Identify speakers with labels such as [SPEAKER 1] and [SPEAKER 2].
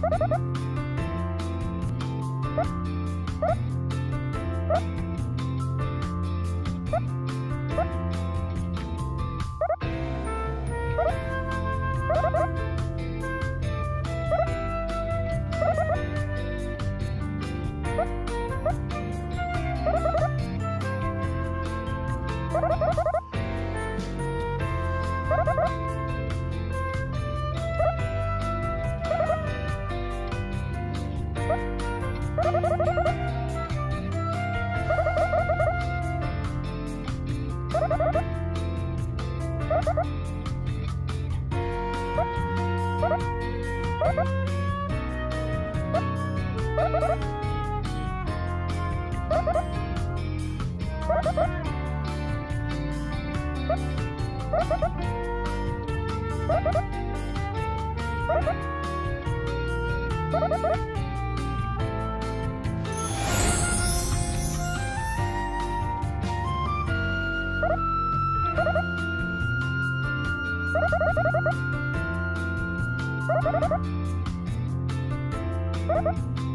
[SPEAKER 1] Thank you. What?
[SPEAKER 2] Thank you.